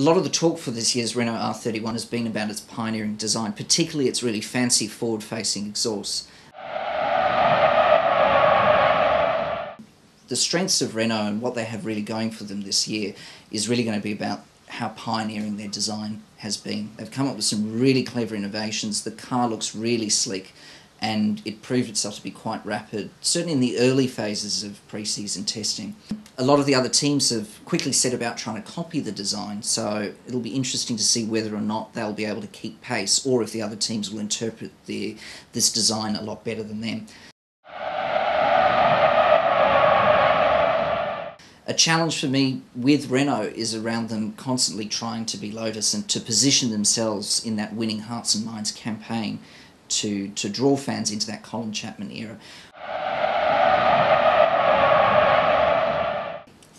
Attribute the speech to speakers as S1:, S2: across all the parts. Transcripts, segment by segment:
S1: A lot of the talk for this year's Renault R31 has been about its pioneering design, particularly its really fancy forward facing exhaust. The strengths of Renault and what they have really going for them this year is really going to be about how pioneering their design has been. They've come up with some really clever innovations. The car looks really sleek and it proved itself to be quite rapid, certainly in the early phases of pre-season testing. A lot of the other teams have quickly set about trying to copy the design, so it'll be interesting to see whether or not they'll be able to keep pace or if the other teams will interpret the, this design a lot better than them. A challenge for me with Renault is around them constantly trying to be Lotus and to position themselves in that winning hearts and minds campaign to, to draw fans into that Colin Chapman era.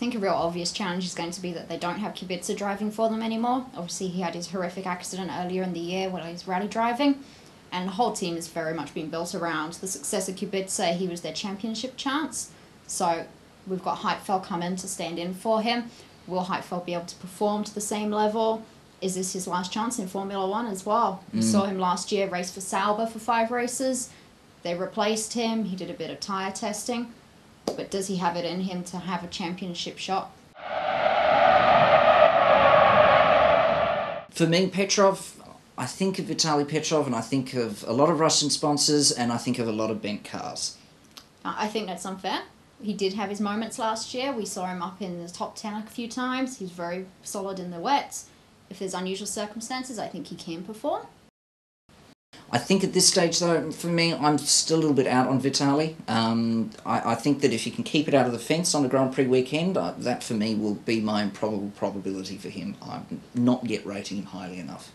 S2: I think a real obvious challenge is going to be that they don't have Kubica driving for them anymore. Obviously, he had his horrific accident earlier in the year when he was rally driving, and the whole team has very much been built around the success of Kubica. He was their championship chance. So we've got Heidfeld come in to stand in for him. Will Heidfeld be able to perform to the same level? is this his last chance in Formula One as well? Mm. We saw him last year race for Sauber for five races. They replaced him. He did a bit of tyre testing. But does he have it in him to have a championship shot?
S1: For me, Petrov, I think of Vitaly Petrov and I think of a lot of Russian sponsors and I think of a lot of bent cars.
S2: I think that's unfair. He did have his moments last year. We saw him up in the top 10 a few times. He's very solid in the wets if there's unusual circumstances, I think he can perform.
S1: I think at this stage, though, for me, I'm still a little bit out on Vitaly. Um, I, I, think that if you can keep it out of the fence on a Grand Prix weekend, uh, that for me will be my improbable probability for him. I'm not yet rating him highly enough.